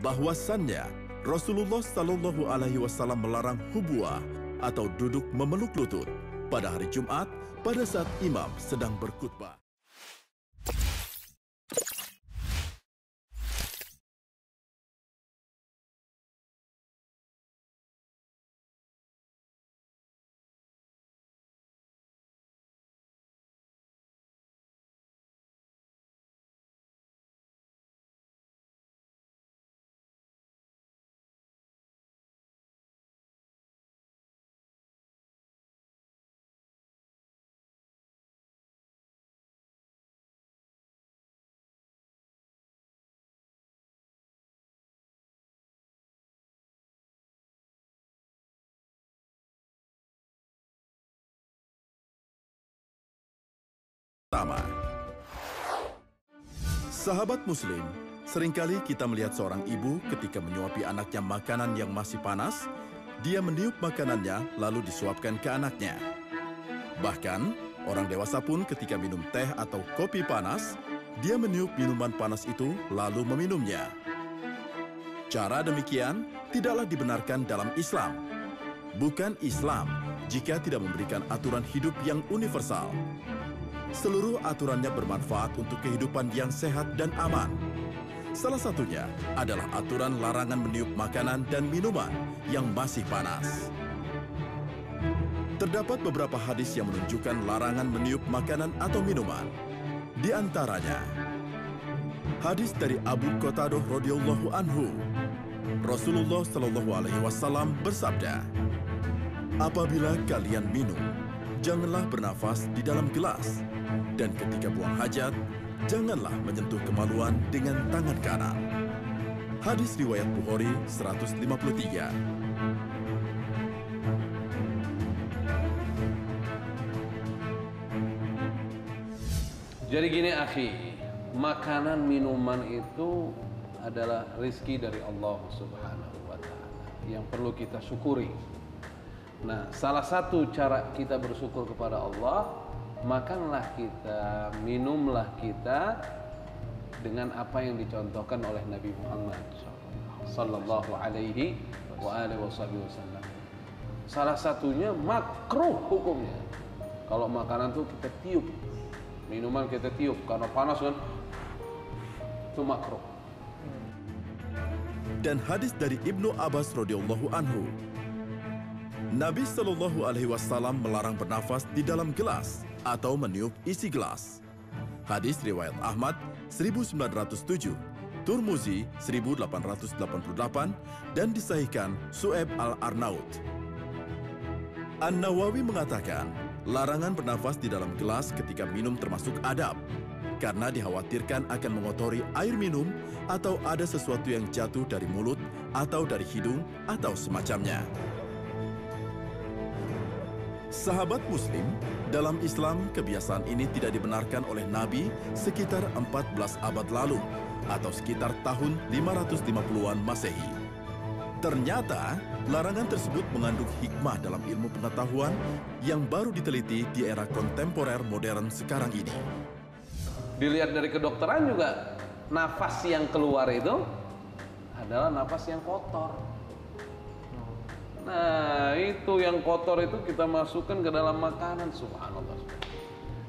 bahwasannya Rasulullah Shallallahu Alaihi Wasallam melarang hubwa atau duduk memeluk lutut pada hari Jumat pada saat imam sedang berkhutbah. Pertama. Sahabat Muslim, sering kali kita melihat seorang ibu ketika menyuapi anaknya makanan yang masih panas, dia meniup makanannya lalu disuapkan ke anaknya. Bahkan, orang dewasa pun ketika minum teh atau kopi panas, dia meniup minuman panas itu lalu meminumnya. Cara demikian tidaklah dibenarkan dalam Islam. Bukan Islam jika tidak memberikan aturan hidup yang universal. Seluruh aturannya bermanfaat untuk kehidupan yang sehat dan aman. Salah satunya adalah aturan larangan meniup makanan dan minuman yang masih panas. Terdapat beberapa hadis yang menunjukkan larangan meniup makanan atau minuman. Di antaranya, hadis dari Abu Qatadah radhiyallahu anhu. Rasulullah Shallallahu alaihi wasallam bersabda, "Apabila kalian minum, janganlah bernafas di dalam gelas, dan ketika buang hajat, janganlah menyentuh kemaluan dengan tangan kanan. Hadis riwayat Bukhari 153. Jadi gini akhi, makanan minuman itu adalah rizki dari Allah Subhanahu wa taala yang perlu kita syukuri. Nah, salah satu cara kita bersyukur kepada Allah makanlah kita, minumlah kita dengan apa yang dicontohkan oleh Nabi Muhammad sallallahu alaihi wa alihi wasallam. Salah satunya makruh hukumnya. Kalau makanan tuh kita tiup, minuman kita tiup karena panas kan itu makruh. Dan hadis dari Ibnu Abbas radhiyallahu anhu Nabi Shallallahu Alaihi Wasallam melarang bernafas di dalam gelas atau meniup isi gelas. Hadis riwayat Ahmad 1907, Turmuzi 1888 dan disahihkan Sueb al-Arnaut. An-Nawawi mengatakan, larangan bernafas di dalam gelas ketika minum termasuk adab karena dikhawatirkan akan mengotori air minum atau ada sesuatu yang jatuh dari mulut atau dari hidung atau semacamnya. Sahabat Muslim, dalam Islam kebiasaan ini tidak dibenarkan oleh Nabi sekitar 14 abad lalu atau sekitar tahun 550-an Masehi. Ternyata, larangan tersebut mengandung hikmah dalam ilmu pengetahuan yang baru diteliti di era kontemporer modern sekarang ini. Dilihat dari kedokteran juga, nafas yang keluar itu adalah nafas yang kotor Nah, itu yang kotor itu kita masukkan ke dalam makanan subhanallah.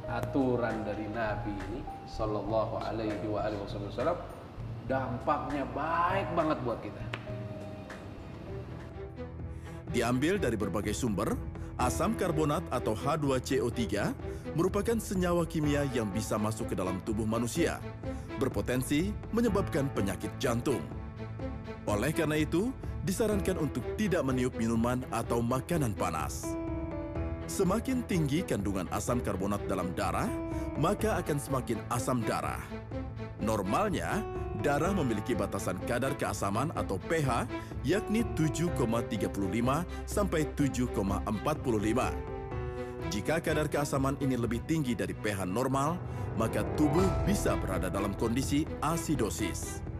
Aturan dari Nabi ini sallallahu alaihi wa wasallam dampaknya baik banget buat kita. Diambil dari berbagai sumber, asam karbonat atau H2CO3 merupakan senyawa kimia yang bisa masuk ke dalam tubuh manusia, berpotensi menyebabkan penyakit jantung. Oleh karena itu, disarankan untuk tidak meniup minuman atau makanan panas. Semakin tinggi kandungan asam karbonat dalam darah, maka akan semakin asam darah. Normalnya, darah memiliki batasan kadar keasaman atau pH yakni 7,35 sampai 7,45. Jika kadar keasaman ini lebih tinggi dari pH normal, maka tubuh bisa berada dalam kondisi asidosis.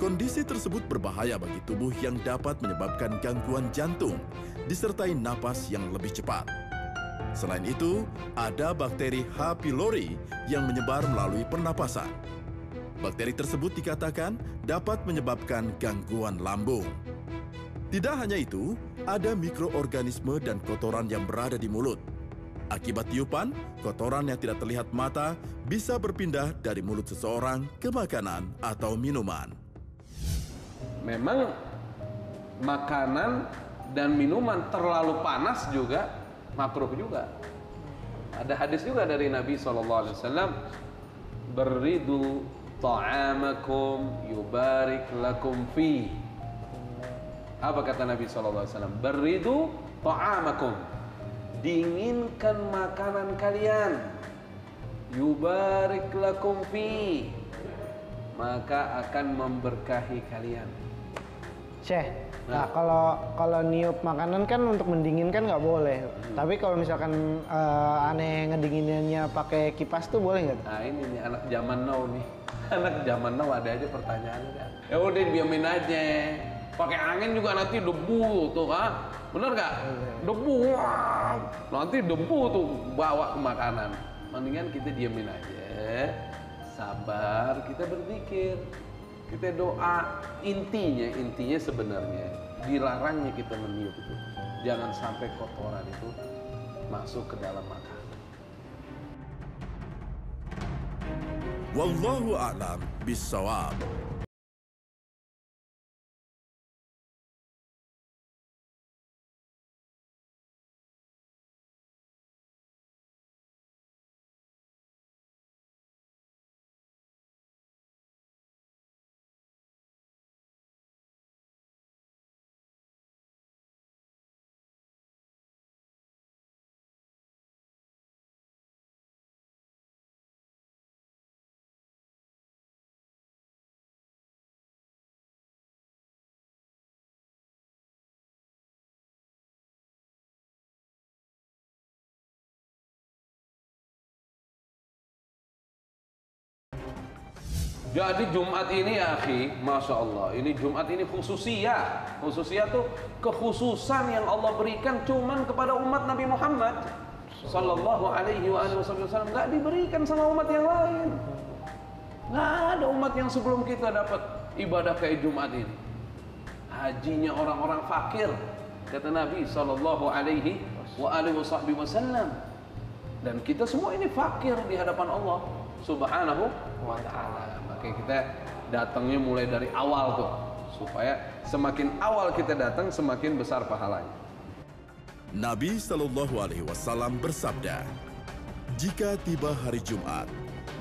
Kondisi tersebut berbahaya bagi tubuh yang dapat menyebabkan gangguan jantung, disertai napas yang lebih cepat. Selain itu, ada bakteri H. pylori yang menyebar melalui pernapasan. Bakteri tersebut dikatakan dapat menyebabkan gangguan lambung. Tidak hanya itu, ada mikroorganisme dan kotoran yang berada di mulut. Akibat tiupan, kotoran yang tidak terlihat mata bisa berpindah dari mulut seseorang ke makanan atau minuman. Memang makanan dan minuman terlalu panas juga makruh juga. Ada hadis juga dari Nabi SAW beridu ta'amakum yubarik lakum fi apa kata Nabi SAW beridu ta'amakum. Dinginkan makanan kalian. Yubarik lakum fi maka akan memberkahi kalian Syekh, nah kalau kalau niup makanan kan untuk mendinginkan nggak boleh. Hmm. Tapi kalau misalkan eh, aneh ngedingininnya pakai kipas tuh boleh nggak? Nah ini nih anak zaman now nih. Anak zaman now ada aja pertanyaannya kan. Ya udah diamin aja. Pakai angin juga nanti debu tuh kan. Bener gak? Debu. wah. Nanti debu tuh bawa ke makanan. Mendingan kita diamin aja. Sabar, kita berzikir. Kita doa. Intinya, intinya sebenarnya dilarangnya kita meniup itu. Jangan sampai kotoran itu masuk ke dalam makanan. Wallahu a'lam bissawab. Jadi Jumat ini akhi, Masya Allah, ini Jumat ini khususia. Khususia tuh kekhususan yang Allah berikan cuman kepada umat Nabi Muhammad Sallallahu alaihi wa wasallam. Nggak diberikan sama umat yang lain. Nggak ada umat yang sebelum kita dapat ibadah kayak Jumat ini. Hajinya orang-orang fakir Kata Nabi Sallallahu alaihi wa wasallam. Dan kita semua ini fakir di hadapan Allah Subhanahu wa ta'ala Makanya kita datangnya mulai dari awal tuh supaya semakin awal kita datang semakin besar pahalanya. Nabi Shallallahu Alaihi Wasallam bersabda, "Jika tiba hari Jumat,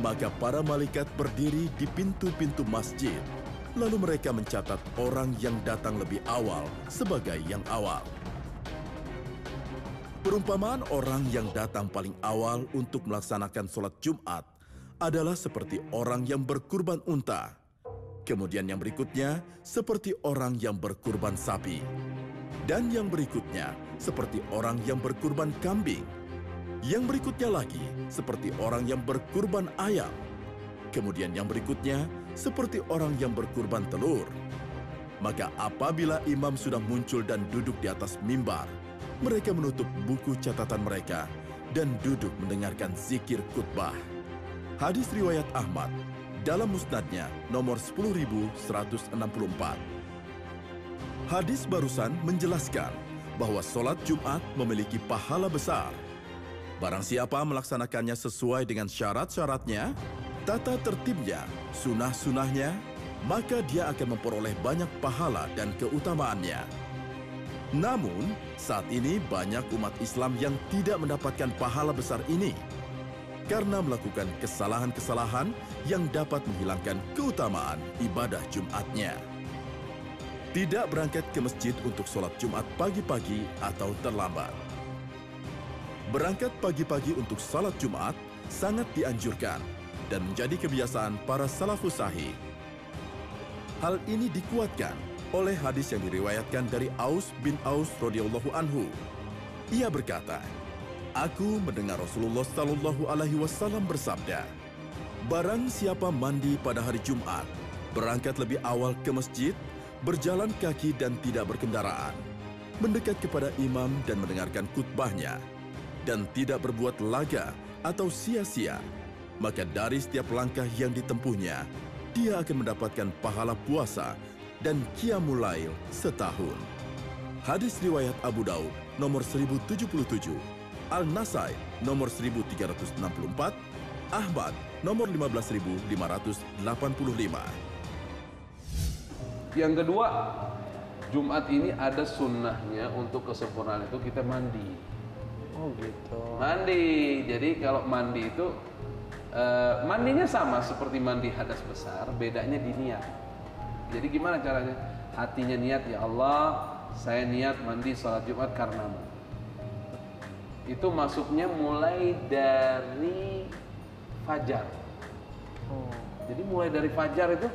maka para malaikat berdiri di pintu-pintu masjid, lalu mereka mencatat orang yang datang lebih awal sebagai yang awal." Perumpamaan orang yang datang paling awal untuk melaksanakan sholat Jumat adalah seperti orang yang berkurban unta. Kemudian yang berikutnya seperti orang yang berkurban sapi. Dan yang berikutnya seperti orang yang berkurban kambing. Yang berikutnya lagi seperti orang yang berkurban ayam. Kemudian yang berikutnya seperti orang yang berkurban telur. Maka apabila imam sudah muncul dan duduk di atas mimbar, mereka menutup buku catatan mereka dan duduk mendengarkan zikir khutbah. Hadis riwayat Ahmad dalam musnadnya nomor 10164. Hadis barusan menjelaskan bahwa sholat Jumat memiliki pahala besar. Barang siapa melaksanakannya sesuai dengan syarat-syaratnya, tata tertibnya, sunah-sunahnya, maka dia akan memperoleh banyak pahala dan keutamaannya. Namun, saat ini banyak umat Islam yang tidak mendapatkan pahala besar ini karena melakukan kesalahan-kesalahan yang dapat menghilangkan keutamaan ibadah Jumatnya. Tidak berangkat ke masjid untuk sholat Jumat pagi-pagi atau terlambat. Berangkat pagi-pagi untuk sholat Jumat sangat dianjurkan dan menjadi kebiasaan para salafus sahih. Hal ini dikuatkan oleh hadis yang diriwayatkan dari Aus bin Aus radhiyallahu anhu. Ia berkata, Aku mendengar Rasulullah Shallallahu Alaihi Wasallam bersabda, Barang siapa mandi pada hari Jumat, berangkat lebih awal ke masjid, berjalan kaki dan tidak berkendaraan, mendekat kepada imam dan mendengarkan khutbahnya, dan tidak berbuat laga atau sia-sia, maka dari setiap langkah yang ditempuhnya, dia akan mendapatkan pahala puasa dan qiyamul setahun. Hadis riwayat Abu Daud nomor 1077, Al-Nasai nomor 1364, Ahmad nomor 15585. Yang kedua, Jumat ini ada sunnahnya untuk kesempurnaan itu kita mandi. Oh gitu. Mandi. Jadi kalau mandi itu uh, mandinya sama seperti mandi hadas besar, bedanya di niat. Jadi gimana caranya? Hatinya niat ya Allah, saya niat mandi sholat Jumat karenamu. Itu masuknya mulai dari fajar. Oh. Jadi mulai dari fajar itu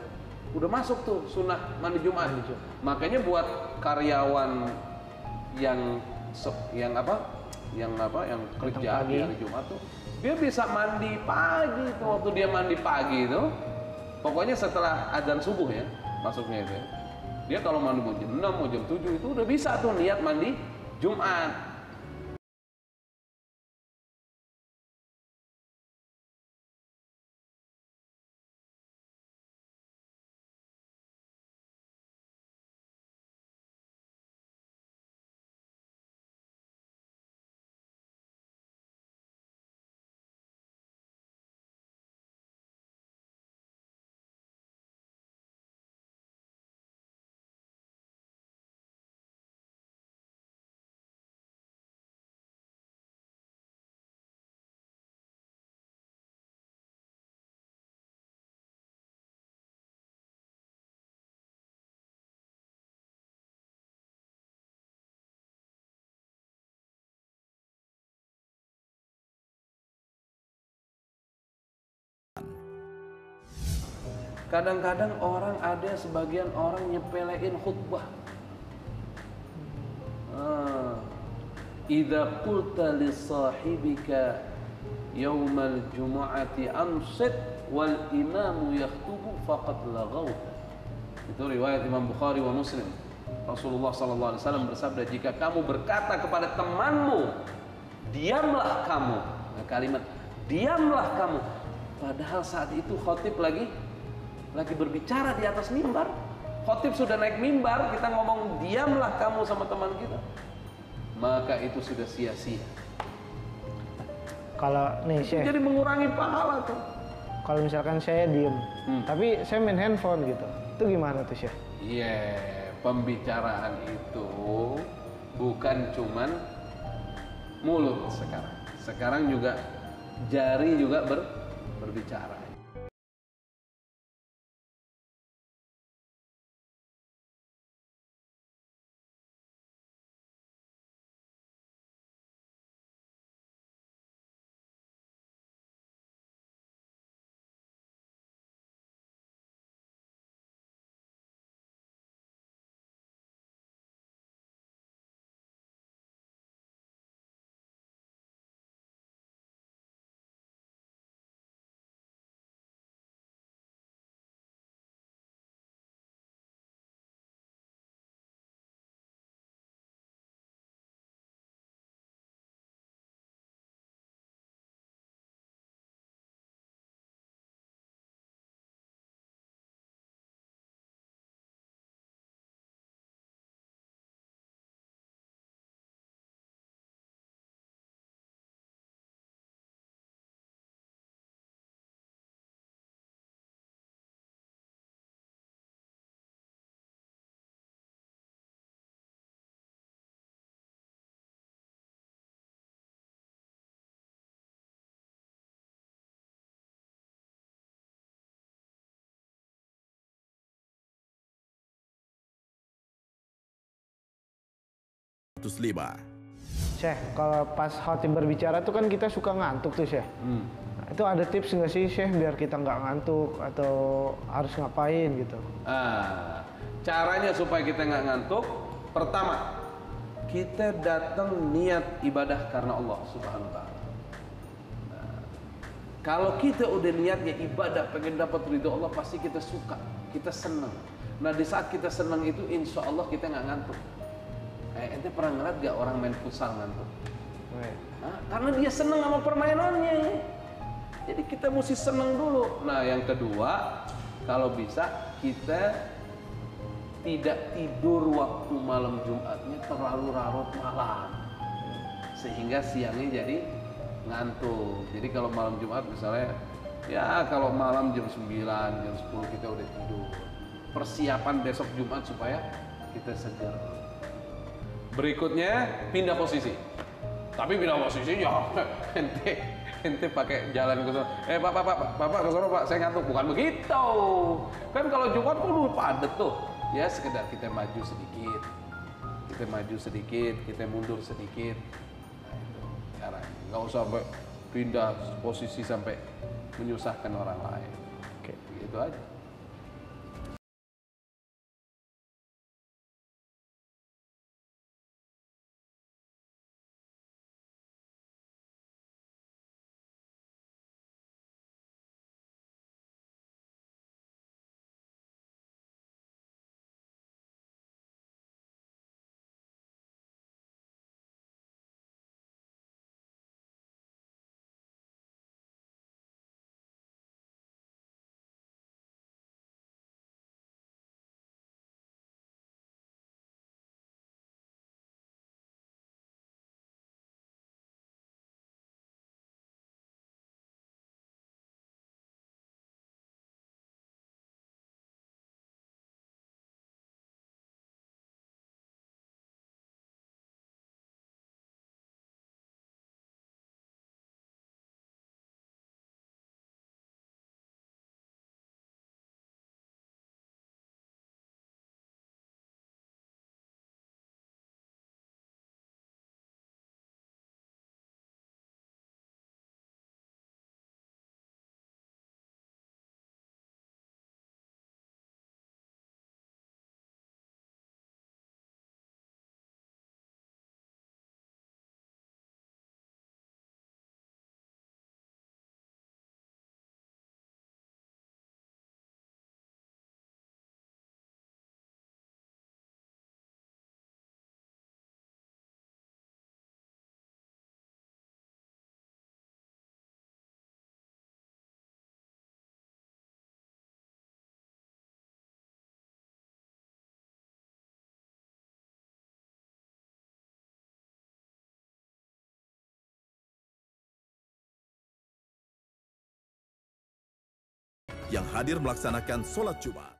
udah masuk tuh sunnah mandi Jumat. Makanya buat karyawan yang yang apa? Yang apa? Yang kerja di hari Jumat tuh dia bisa mandi pagi tuh waktu dia mandi pagi itu. Pokoknya setelah adzan subuh ya masuknya itu ya. Dia kalau mandi mau jam 6, mau jam 7 itu udah bisa tuh niat mandi Jumat. Kadang-kadang orang ada sebagian orang nyepelein khutbah. Ah. Idza qulta li sahibika yaumal jumu'ati ansit wal imamu yaktubu faqad laghaut. Itu riwayat Imam Bukhari wa Muslim. Rasulullah sallallahu alaihi wasallam bersabda jika kamu berkata kepada temanmu diamlah kamu. Nah, kalimat diamlah kamu padahal saat itu khotib lagi lagi berbicara di atas mimbar. Khotib sudah naik mimbar, kita ngomong diamlah kamu sama teman kita. Maka itu sudah sia-sia. Kalau nih Syekh. Jadi mengurangi pahala tuh. Kalau misalkan saya diem, hmm. tapi saya main handphone gitu, itu gimana tuh Syekh? Iya, yeah, pembicaraan itu bukan cuman mulut sekarang. Sekarang juga jari juga ber, berbicara. Syekh, kalau pas khotib berbicara tuh kan kita suka ngantuk tuh Syekh. Hmm. Itu ada tips nggak sih Syekh biar kita nggak ngantuk atau harus ngapain gitu? Ah, caranya supaya kita nggak ngantuk, pertama kita datang niat ibadah karena Allah Subhanahu Wa Taala. Nah, kalau kita udah niatnya ibadah pengen dapat ridho Allah pasti kita suka, kita senang. Nah di saat kita senang itu insya Allah kita nggak ngantuk. Eh, ente pernah ngeliat gak orang main futsal ngantuk? Nah, karena dia seneng sama permainannya. Jadi kita mesti seneng dulu. Nah, yang kedua, kalau bisa kita tidak tidur waktu malam Jumatnya terlalu larut malam sehingga siangnya jadi ngantuk jadi kalau malam Jumat misalnya ya kalau malam jam 9 jam 10 kita udah tidur persiapan besok Jumat supaya kita segar berikutnya pindah posisi. Tapi pindah posisi ya ente ente pakai jalan ke sana. Eh pak pak pak bapak ke sana pak. Saya ngantuk. Bukan begitu. Kan kalau Jumat kan udah padet tuh. Ya sekedar kita maju sedikit. Kita maju sedikit kita mundur sedikit. Nah itu caranya nggak usah sampai pindah posisi sampai menyusahkan orang lain. Oke. itu aja yang hadir melaksanakan sholat Jumat.